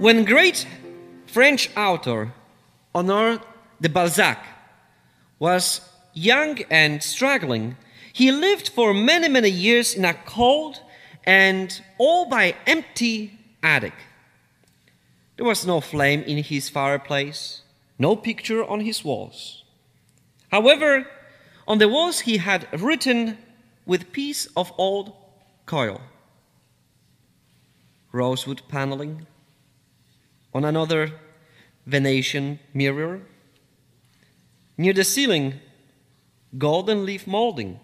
When great French author Honore de Balzac was young and struggling, he lived for many, many years in a cold and all by empty attic. There was no flame in his fireplace, no picture on his walls. However, on the walls he had written with piece of old coil rosewood paneling, on another Venetian mirror, near the ceiling golden leaf molding,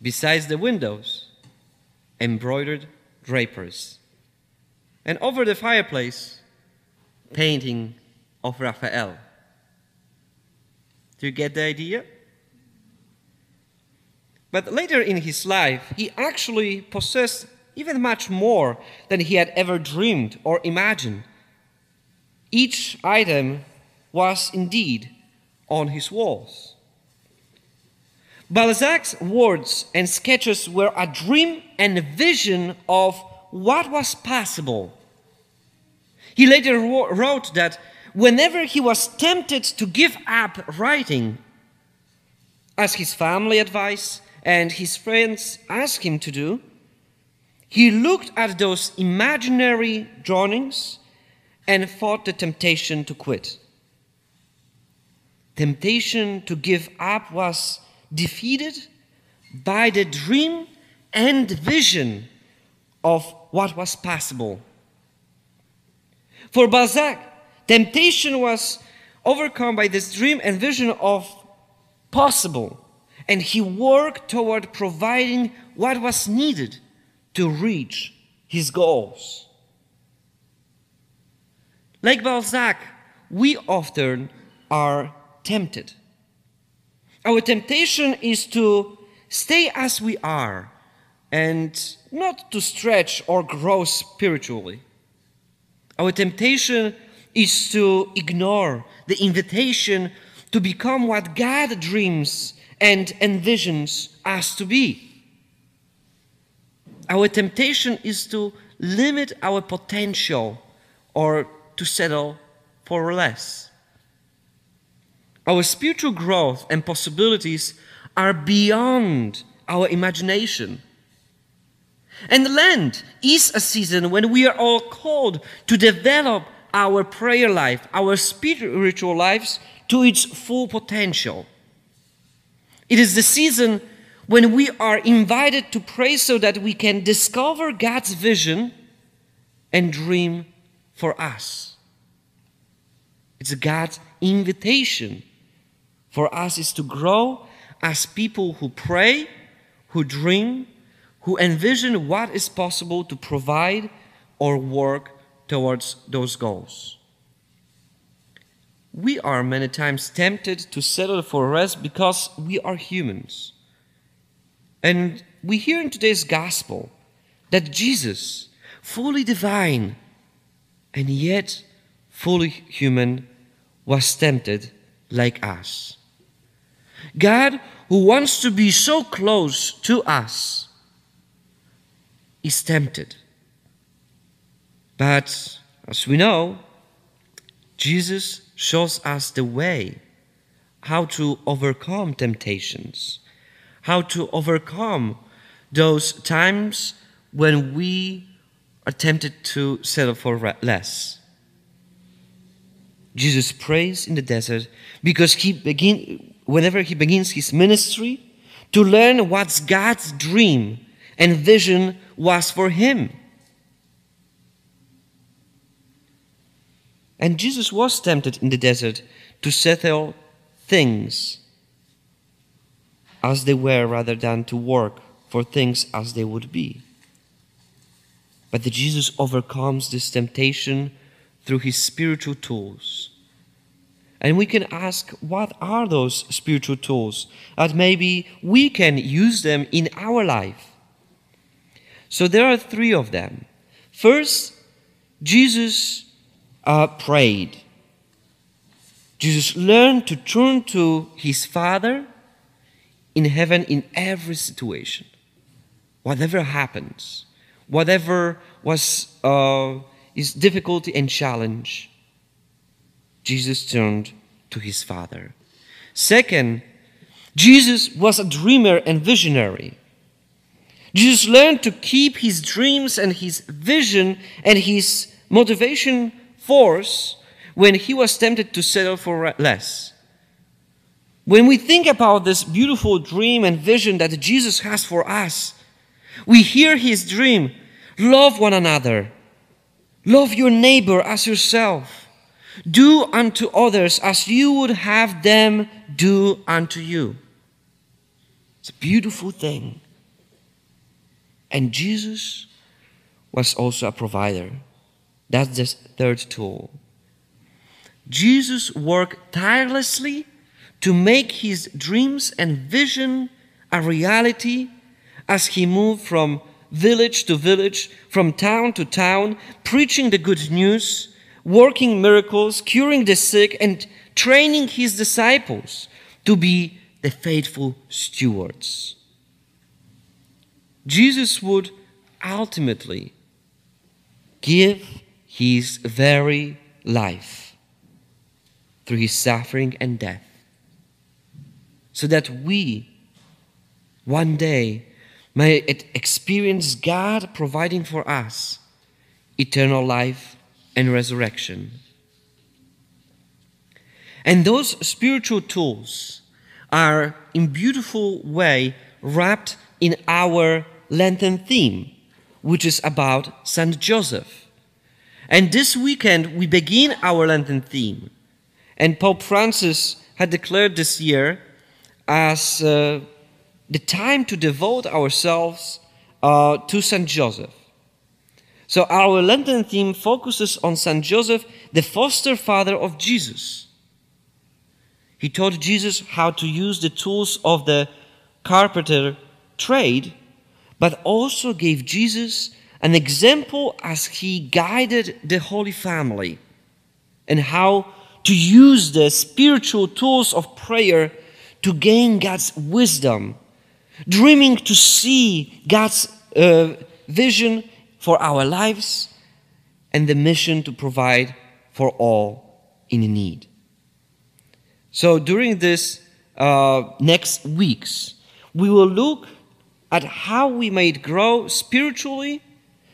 besides the windows embroidered drapers, and over the fireplace painting of Raphael. Do you get the idea? But later in his life, he actually possessed even much more than he had ever dreamed or imagined. Each item was indeed on his walls. Balzac's words and sketches were a dream and a vision of what was possible. He later wrote that whenever he was tempted to give up writing, as his family advised and his friends asked him to do, he looked at those imaginary drawings and fought the temptation to quit. Temptation to give up was defeated by the dream and vision of what was possible. For Balzac, temptation was overcome by this dream and vision of possible, and he worked toward providing what was needed to reach his goals. Like Balzac, we often are tempted. Our temptation is to stay as we are and not to stretch or grow spiritually. Our temptation is to ignore the invitation to become what God dreams and envisions us to be. Our temptation is to limit our potential or to settle for less. Our spiritual growth and possibilities are beyond our imagination. And Lent is a season when we are all called to develop our prayer life, our spiritual lives to its full potential. It is the season when we are invited to pray so that we can discover God's vision and dream for us. It's God's invitation for us is to grow as people who pray, who dream, who envision what is possible to provide or work towards those goals. We are many times tempted to settle for rest because we are humans. And we hear in today's gospel that Jesus, fully divine and yet fully human, was tempted like us. God, who wants to be so close to us, is tempted. But as we know, Jesus shows us the way how to overcome temptations how to overcome those times when we are tempted to settle for less. Jesus prays in the desert because he begin, whenever he begins his ministry to learn what God's dream and vision was for him. And Jesus was tempted in the desert to settle things as they were rather than to work for things as they would be. But the Jesus overcomes this temptation through his spiritual tools. And we can ask, what are those spiritual tools? That maybe we can use them in our life. So there are three of them. First, Jesus uh, prayed. Jesus learned to turn to his Father in heaven in every situation. Whatever happens, whatever was uh, his difficulty and challenge, Jesus turned to his Father. Second, Jesus was a dreamer and visionary. Jesus learned to keep his dreams and his vision and his motivation force when he was tempted to settle for less. When we think about this beautiful dream and vision that Jesus has for us, we hear his dream love one another, love your neighbor as yourself, do unto others as you would have them do unto you. It's a beautiful thing. And Jesus was also a provider. That's the third tool. Jesus worked tirelessly to make his dreams and vision a reality as he moved from village to village, from town to town, preaching the good news, working miracles, curing the sick, and training his disciples to be the faithful stewards. Jesus would ultimately give his very life through his suffering and death so that we one day may experience God providing for us eternal life and resurrection. And those spiritual tools are in beautiful way wrapped in our Lenten theme, which is about Saint Joseph. And this weekend we begin our Lenten theme. And Pope Francis had declared this year as uh, the time to devote ourselves uh, to Saint Joseph. So our Lenten theme focuses on Saint Joseph, the foster father of Jesus. He taught Jesus how to use the tools of the carpenter trade, but also gave Jesus an example as he guided the Holy Family and how to use the spiritual tools of prayer to gain God's wisdom, dreaming to see God's uh, vision for our lives and the mission to provide for all in need. So during this uh, next weeks, we will look at how we may grow spiritually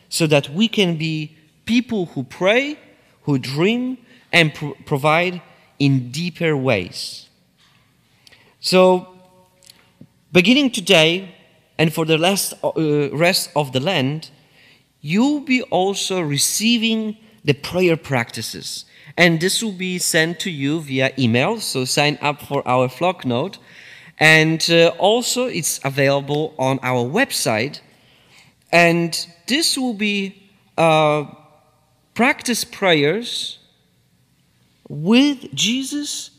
so that we can be people who pray, who dream, and pro- provide in deeper ways. So, beginning today and for the rest, uh, rest of the land, you'll be also receiving the prayer practices. And this will be sent to you via email, so sign up for our Flocknote. And uh, also, it's available on our website. And this will be uh, practice prayers with Jesus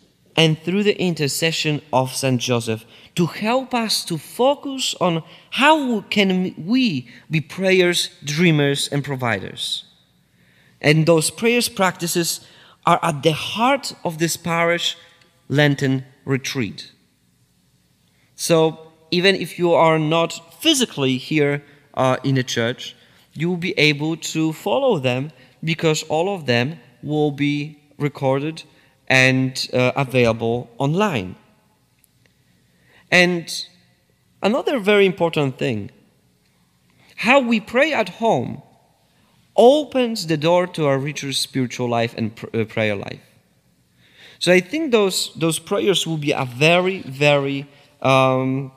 and through the intercession of Saint Joseph to help us to focus on how can we be prayers, dreamers, and providers. And those prayers practices are at the heart of this parish Lenten retreat. So even if you are not physically here uh, in the church, you will be able to follow them because all of them will be recorded and uh, available online. And another very important thing how we pray at home opens the door to a richer spiritual life and pr- uh, prayer life. So I think those, those prayers will be a very, very um,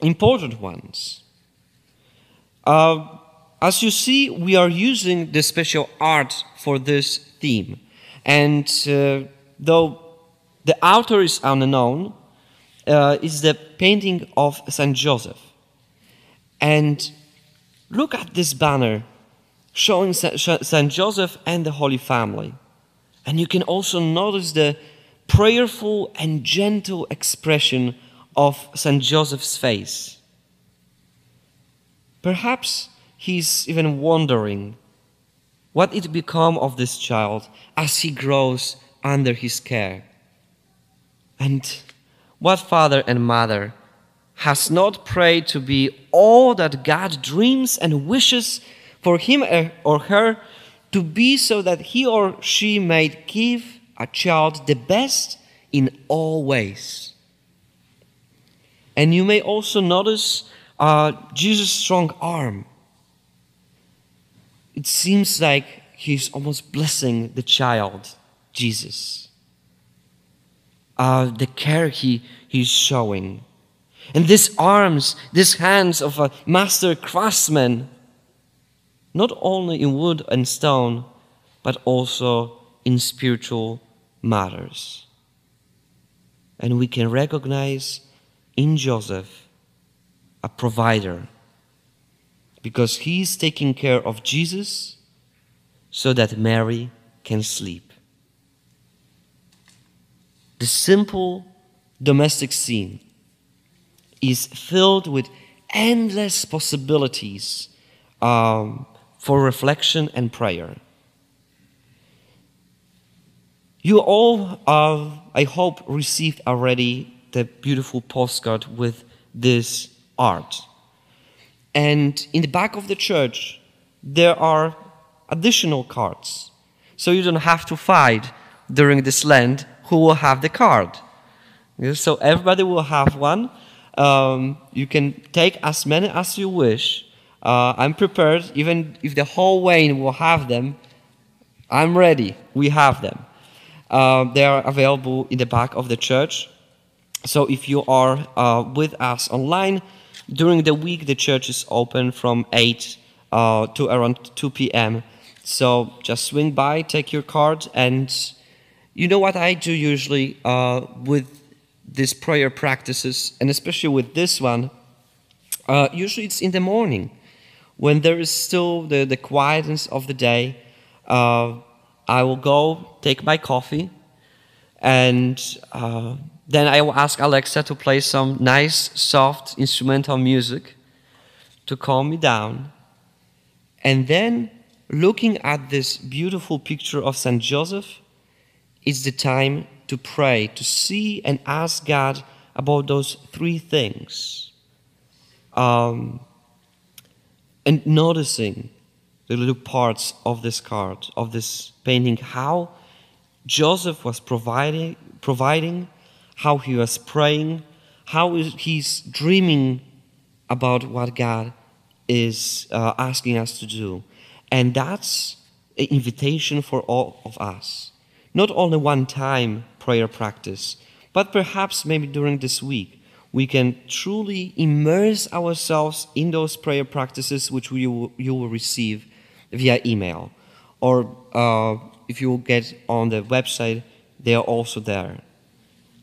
important ones. Uh, as you see, we are using the special art for this theme. And uh, though the author is unknown, uh, is the painting of Saint Joseph. And look at this banner showing Saint Joseph and the Holy Family. And you can also notice the prayerful and gentle expression of Saint Joseph's face. Perhaps he's even wondering what it become of this child as he grows under his care. And what father and mother has not prayed to be all that God dreams and wishes for him or her to be so that he or she may give a child the best in all ways. And you may also notice uh, Jesus' strong arm. It seems like he's almost blessing the child, Jesus. Uh, the care he, he's showing. And these arms, these hands of a master craftsman, not only in wood and stone, but also in spiritual matters. And we can recognize in Joseph a provider because he's taking care of Jesus so that Mary can sleep. The simple domestic scene is filled with endless possibilities um, for reflection and prayer. You all, uh, I hope, received already the beautiful postcard with this art. And in the back of the church, there are additional cards. So you don't have to fight during this Lent who will have the card. So everybody will have one. Um, you can take as many as you wish. Uh, I'm prepared, even if the whole Wayne will have them. I'm ready. We have them. Uh, they are available in the back of the church. So if you are uh, with us online, during the week the church is open from 8 uh, to around 2 p.m. So just swing by, take your card, and you know what I do usually uh, with these prayer practices, and especially with this one. Uh, usually it's in the morning when there is still the, the quietness of the day. Uh, I will go take my coffee and uh, then I will ask Alexa to play some nice, soft instrumental music to calm me down. And then, looking at this beautiful picture of St. Joseph, it's the time to pray, to see and ask God about those three things. Um, and noticing the little parts of this card, of this painting, how Joseph was providing, providing how he was praying, how he's dreaming about what God is uh, asking us to do. And that's an invitation for all of us. Not only one time prayer practice, but perhaps maybe during this week, we can truly immerse ourselves in those prayer practices which you, you will receive via email. Or uh, if you get on the website, they are also there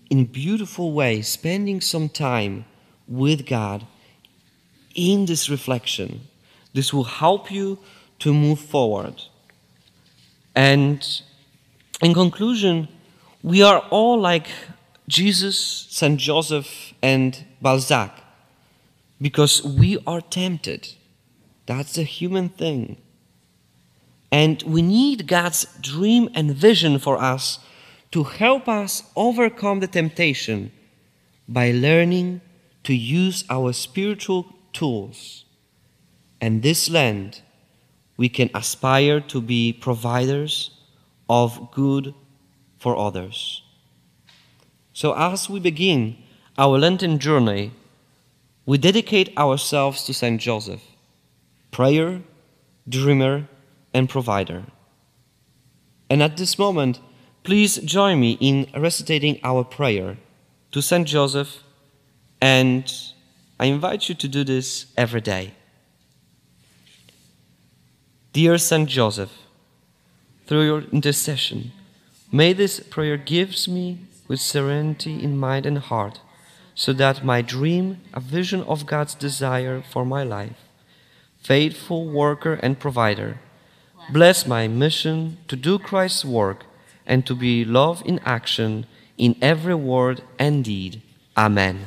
in beautiful way, spending some time with God in this reflection. This will help you to move forward. And in conclusion, we are all like Jesus, St. Joseph, and Balzac because we are tempted. That's a human thing. And we need God's dream and vision for us to help us overcome the temptation by learning to use our spiritual tools. And this land, we can aspire to be providers of good for others. So, as we begin our Lenten journey, we dedicate ourselves to Saint Joseph, prayer, dreamer, and provider. And at this moment, Please join me in recitating our prayer to Saint Joseph, and I invite you to do this every day. Dear Saint Joseph, through your intercession, may this prayer gives me with serenity in mind and heart, so that my dream, a vision of God's desire for my life, faithful worker and provider, bless my mission to do Christ's work and to be love in action in every word and deed. Amen.